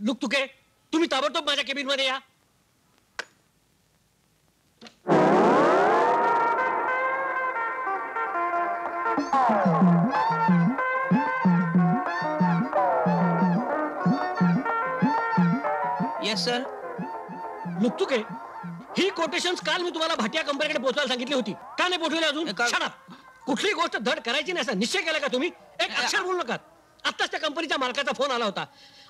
Look तुके तुम्ही ताबडतोब माझ्या केबिनमध्ये या. येस सर लुक तुके ही कोटेशन काल मी तुम्हाला भाटिया कंपनीकडे पोहोचवायला सांगितली होती. का नाही पोहोचवली अजून? का- Shut up. कुठली गोष्ट धड करायची नाही असा निश्चय केला का तुम्ही? एक अक्षर बोलू नका. आत्ताच त्या कंपनीच्या मालकाचा फोन आला होता.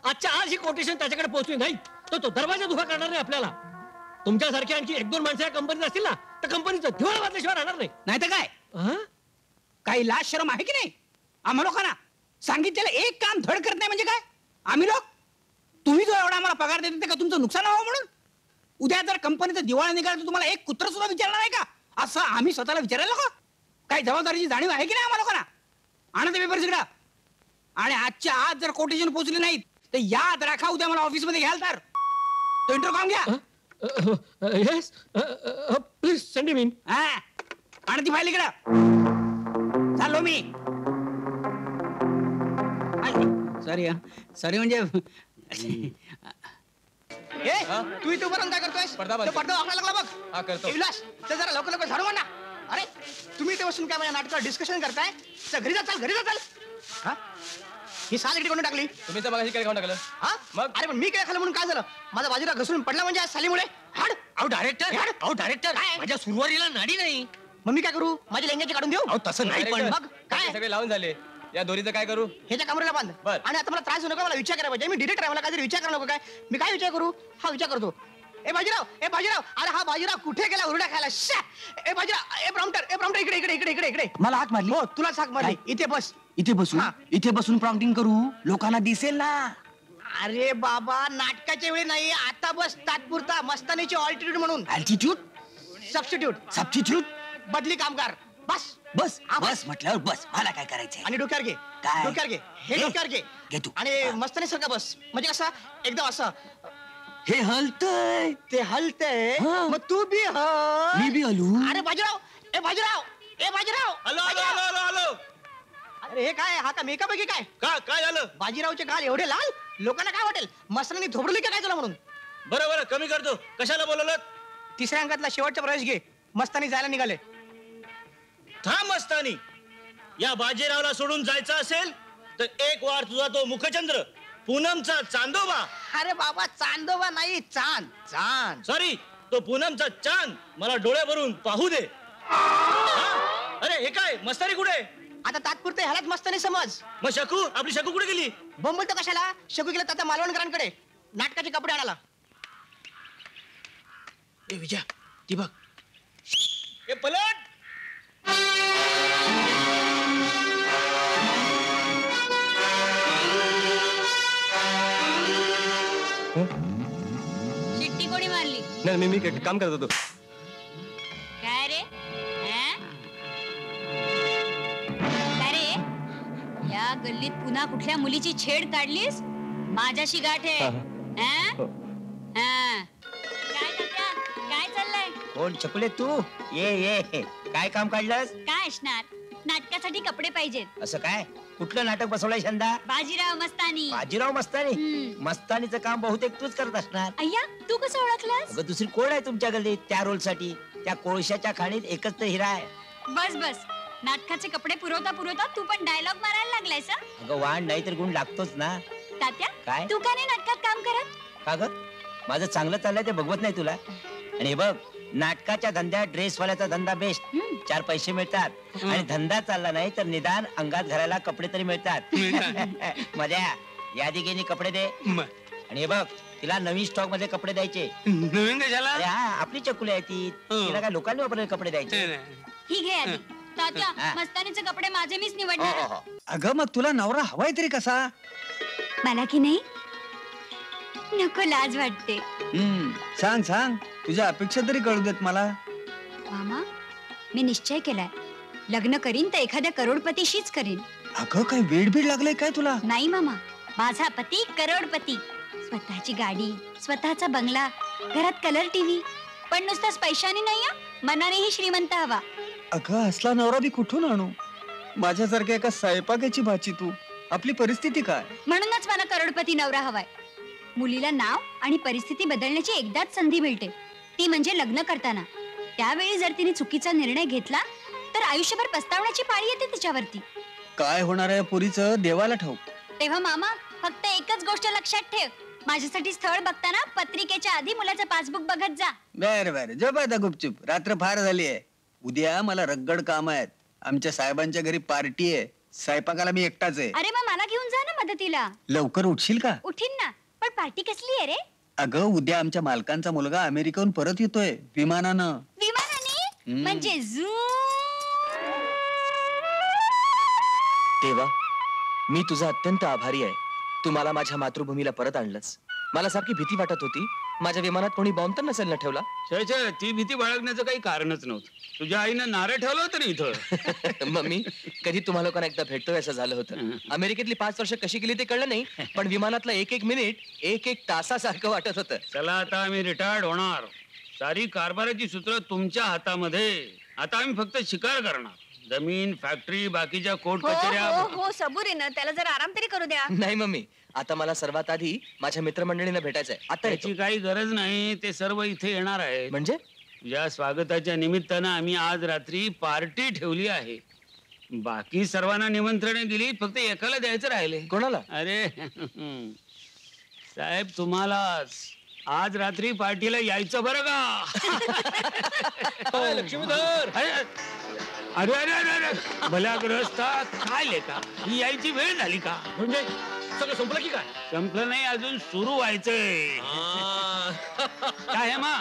आजच्या आज ही कोटेशन त्याच्याकडे पोहोचली नाही. तर तो दरवाजा उभा करणार नाही आपल्याला. तुमच्यासारखे आणखी एक दोन माणसं या कंपनीत असतील ना तर कंपनीचं दिवाळ वाजल्याशिवाय राहणार नाही. नाही तर काय? हं? काही लाज शरम आहे की नाही? आम्हा लोकांना सांगितलेलं एक काम धड करत नाही म्हणजे काय? आम्ही लोक तुम्ही जो एवढा आम्हाला पगार देते का तुमचं नुकसान व्हावं म्हणून? उद्या जर कंपनीचं दिवाळ निघालं तर तुम्हाला एक कुत्र सुद्धा विचारणार आहे का? असं आम्ही स्वतःला विचारायला का काही जबाबदारीची जाणीव आहे की नाही आम्हाला लोकांना? आणा ते पेपर सगळा. आणि आजच्या आज जर कोटेशन पोहोचले नाहीत तर याद राखा उद्या मला ऑफिसमध्ये घ्याल तर. तो इंटरव्ह्यू घ्या. येस प्लीज सेंड हा. आणि ती फाईल इकडं. चाललो मी. सॉरी सॉरी म्हणजे ए तू इथे उभं राहून काय करतोय पडदा लागला बघ. हा, करतो. विलास ते जरा लवकर लवकर झाडू मांडा अरे तुम्ही इथे बसून काय माझ्या नाटकावर डिस्कशन करताय? चल, घरी जा चाल घरी जा चाल. हा? ही साल इकडे कोणी टाकली? तुम्ही तर मगाशी काय खाऊन टाकलं? हा? मग? अरे पण मी काय खाल्लं म्हणून काय झालं? माझा बाजूला घसरून पडला म्हणजे आज सालीमुळे? हाड! अहो डायरेक्टर यार. अहो डायरेक्टर काय? माझ्या सुरुवातीला नाडी नाही. मग मी काय करू? माझी लेंग्याची काढून देऊ? अहो तसं नाही पण मग काय? सगळे लावून झाले. या दोरीचं काय करू? ह्याच्या कमरेला बांध. बर. आणि आता मला त्रास होऊ नका मला विचार करायला पाहिजे. मी डिरेक्टर आहे मला काहीतरी विचार करायला नको काय? मी काय विचार करू? हा विचार करतो. ए बाजीराव ए बाजीराव अरे हा बाजीराव कुठे गेला उरड्या खायला? श्या! ए बाजीराव ए प्रॉम्प्टर ए प्रॉम्प्टर इकडे इकडे इकडे इकडे इकडे. मला हाक मारली. हो तुला साक मारली. काय? इथे बस. इथे बसून? हा. इथे बसून प्रॉम्प्टिंग करू. लोकांना दिसेल ना. अरे बाबा नाटकाच्या वेळी नाही आता बस तात्पुरता मस्तानीची ऑल्टिट्यूड म्हणून. अल्टिट्यूड सबस्टिट्यूट सबस्टिट्यूट बदली कामगार. बस. बस हा, बस. बस म्हटल्यावर बस. मला काय करायचंय? आणि डोक्यावर घे. काय? डोक्यावर घे. हे घे. डोक्यावर घे. घे तू. आणि मस्तानी सारखा बस. म्हणजे कसं एकदम असं हे हलतय. ते हलतंय. हा. मग तू बी हल. मी बी हलू. अरे बाजीराव ए बाजीराव ए Bajirao hello hello hello hello hello. अरे हे काय हा का मेकअप आहे की काय? का काय झालं? बाजीरावचे गाल एवढे लाल लोकांना काय वाटेल? मस्तानी थोबडली का काय तुला म्हणून? बरं बरं कमी करतो. कशाला बोलवलं तिसऱ्या अंकातला शेवटचा प्रवेश घे. मस्तानी जायला निघाले. थांब असतानी या बाजीरावला सोडून जायचं असेल तर एक वार तुझा तो मुखचंद्र. पूनमचा चांदोबा. अरे बाबा चांदोबा नाही चांद. चांद. सॉरी तो पूनमचा चांद. मला डोळे भरून पाहू दे. हा? अरे हे काय? मस्तानी कुठे? आता तात्पुरते ह्यालाच मस्तानी समज. मग शकू? आपली शकू कुठे गेली? बोंबलतो कशाला? शकू गेला आता मालवणकरांकडे. नाटकाचे कपडे आणाला ए विजय ती बघ. हे पलट! नाही मी मी काम करत होतो काय रे? हं? काय रे? या गल्लीत पुन्हा कुठल्या मुलीची छेड काढलीस? माझ्याशी गाठ आहे. हं? हं. काय तात्या? काय चाललंय? कोण चकुले तू? ये ये. काय काम काढलंस? काय असणार? नाटकासाठी कपडे पाहिजेत. असं काय? कुठलं नाटक बसवलंय शंदा बाजीराव मस्तानी. बाजीराव मस्तानी? हम्म. मस्तानीचं काम बहुतेक तूच करत असणार. अय्या तू कसं ओळखलंस? अगं दुसरी कोण आहे तुमच्या गल्लीत त्या रोलसाठी त्या कोळशाच्या खाणीत एकच तर हिरा आहे. बस बस. नाटकाचे कपडे पुरवता पुरवता तू पण डायलॉग मारायला लागलायस हं? अगं वाण नाही तर गुण लागतोच ना. तात्या काय? तू का नाही नाटकात काम करत? का ग? माझं चांगलं चाललंय ते बघवत नाही तुला. आणि हे बघ नाटकाच्या धंद्यात ड्रेस वाल्याचा धंदा बेस्ट हम्म. चार पैसे मिळतात. आणि धंदा चालला नाही तर निदान अंगात घालायला कपडे तरी मिळतात. मध्या यादी गेनी कपडे दे. आणि हे बघ तिला नवीन स्टॉकमध्ये कपडे द्यायचे. नवीन कशाला? अरे हा आपली चकुली आहे ती. हं. तिला काय लोकांनी वापरलेले कपडे द्यायचे? ही घे आधी. तात्या. मस्तानीचे कपडे माझे मीच हो, निवडणार. हो, हो. अगं मग तुला नवरा हवाय तरी कसा? मला की नाही? नको लाज वाटते. हम्म सांग सांग. तुझ्या अपेक्षा तरी कळू देत मला. मामा मी निश्चय केलाय. लग्न करीन तर एखाद्या करोडपतीशीच करीन. अगं काय वेड बीड लागलंय काय तुला? नाही मामा. माझा पती करोडपती. स्वतःची गाडी स्वतःचा बंगला घरात कलर टीव्ही. पण नुसताच पैशाने नाही हं, मनानेही श्रीमंत हवा. अगं असला नवरा बी कुठून आणू? माझ्यासारख्या एका स्वयंपाकाची भाची तू. आपली परिस्थिती काय? म्हणूनच मला करोडपती नवरा हवाय. मुलीला नाव आणि परिस्थिती बदलण्याची एकदाच संधी मिळते. ती म्हणजे लग्न करताना. त्यावेळी जर तिने चुकीचा निर्णय घेतला तर आयुष्यभर पस्तावण्याची पाळी येते तिच्यावरती. काय होणार आहे पुरीचं? देवाला ठाऊक. तेव्हा मामा फक्त एकच गोष्ट लक्षात ठेव. माझ्यासाठी स्थळ बघताना पत्रिकेच्या आधी मुलाचं पासबुक बघत जा. बर बर. झोप आता गुपचूप. रात्र फार झाली आहे. उद्या मला रगड काम आहेत. आमच्या साहेबांच्या घरी पार्टी आहे. स्वयंपाकाला मी एकटाच आहे. अरे मग मला घेऊन जा ना मदतीला. लवकर उठशील का? उठीन ना. पण पार्टी कसली आहे रे? अगं उद्या आमच्या मालकांचा मुलगा अमेरिकेहून परत येतोय. विमानानं. म्हणजे झू देवा मी तुझा अत्यंत आभारी आहे. तू मला माझ्या मातृभूमीला परत आणलंस. मला सारखी भीती वाटत होती. माझ्या विमानात कोणी बॉम्ब तर नसेल ना ठेवला? छे छे ती भीती बाळगण्याचं काही कारणच नव्हतं. तुझ्या आईनं नारळ ठेवलं होतं ना इथं? मम्मी कधी तुम्हा लोकांना एकदा भेटतोय असं झालं होतं. अमेरिकेतली पाच वर्ष कशी गेली ते कळलं नाही पण विमानातलं एक एक मिनिट एक एक तासासारखं वाटत होतं. चला आता आम्ही रिटायर्ड होणार. सारी कारभाराची सूत्र तुमच्या हातामध्ये. आता आम्ही फक्त शिकार करणार. जमीन फॅक्टरी बाकीच्या कोर्ट कचेऱ्या. हो सबुरीनं. त्याला जर आराम तरी करू द्या. नाही मम्मी. आता मला सर्वात आधी माझ्या मित्रमंडळींना भेटायचंय. आता त्याची काही गरज नाही. ते सर्व इथे येणार आहे म्हणजे? या स्वागताच्या निमित्तानं आम्ही आज रात्री पार्टी ठेवली आहे. बाकी सर्वांना निमंत्रणे दिली. फक्त एकाला द्यायचं राहिले. कोणाला? अरे साहेब तुम्हालाच. आज रात्री पार्टीला यायचं बरं का? लक्ष्मीधर? अरे अरे अरे अरे अरे भल्या ग्रस्ता काय लेका ही यायची वेळ झाली का? म्हणजे सगळं संपलं की काय? संपलं नाही अजून सुरू व्हायचंय. काय आहे मा?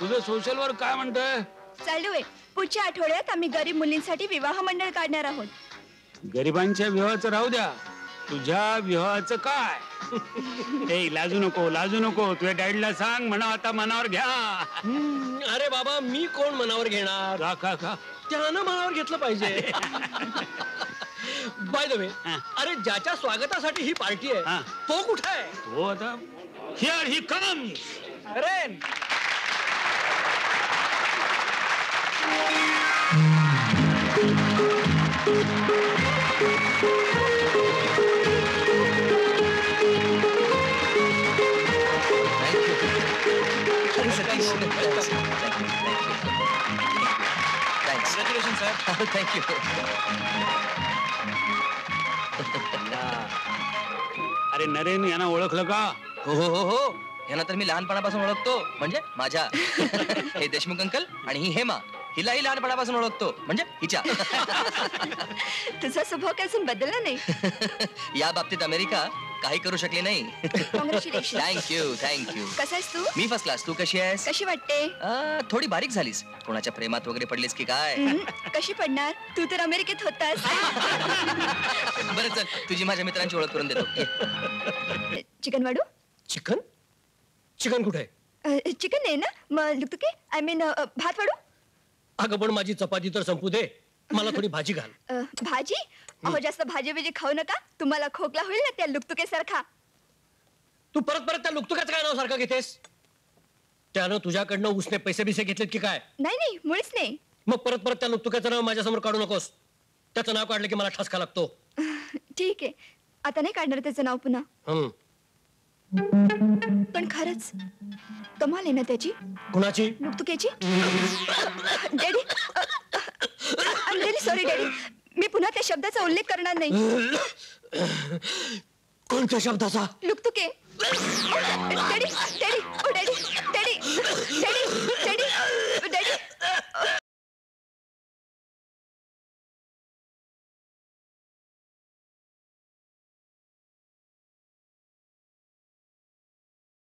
तुझं सोशल वर्क काय म्हणतोय? चालू आहे. पुढच्या आठवड्यात आम्ही गरीब मुलींसाठी विवाह मंडळ काढणार आहोत. गरिबांच्या विवाहाचं राहू द्या. तुझ्या विवाहाचं काय? ए लाजू नको लाजू नको. तुझ्या डॅडला सांग म्हणा आता मनावर घ्या. अरे बाबा मी कोण मनावर घेणार? का का का त्यानं मनावर घेतलं पाहिजे. बाय द वे हा. अरे ज्याच्या स्वागतासाठी ही पार्टी हा. आहे तो कुठे आहे? हो आता हिअर ही कम्स अरे कॉंग्रॅच्युलेशन सर थँक्यू अरे नरेन यांना ओळखलं का? हो हो हो हो. यांना तर मी लहानपणापासून ओळखतो. म्हणजे माझ्या. हे देशमुख अंकल आणि ही हेमा. हिलाही लहानपणापासून ओळखतो. म्हणजे हिच्या. तुझा स्वभाव काय अजून बदलला नाही? या बाबतीत अमेरिका काही करू शकली नाही. कॉंग्रॅच्युलेशन थँक्यू थँक्यू कसा आहेस तू? मी फर्स्ट क्लास तू कशी आहेस? कशी वाटते? आ, थोडी बारीक झालीस. कोणाच्या प्रेमात वगैरे पडलीस की काय? हं? कशी पडणार? तू तर अमेरिकेत होतास. बरं चल. तुझी माझ्या मित्रांची ओळख करून देतो. ये. चिकन वाडू? चिकन चिकन कुठे? आहे चिकन नाही ना? मग लुकतो की आय मीन भात वाडू? अगं पण माझी चपाती तर संपू दे. मला थोडी भाजी घाल. अ, भाजी? अहो जास्त भाजी बिजी खाऊ नका. तुम्हाला खोकला होईल ना त्या लुकतुके सारखा तू परत परत त्या लुकतुकाचं काय नाव सारखं घेतेस? त्यानं तुझ्याकडनं उसने पैसे बिसे घेतलेत की काय? नाही नाही मुळीच नाही. मग परत परत त्या लुकतुकाचं नाव माझ्यासमोर काढू नकोस. त्याचं नाव काढलं की मला ठसका लागतो. ठीक आहे. आता नाही काढणार त्याचं नाव पुन्हा? हम्म. पण खरंच कमाल आहे ना त्याची? कुणाची? लुकतुकेची? डॅडी सॉरी डॅडी मी पुन्हा त्या शब्दाचा उल्लेख करणार नाही. कोणत्या शब्दाचा? लुकतुके.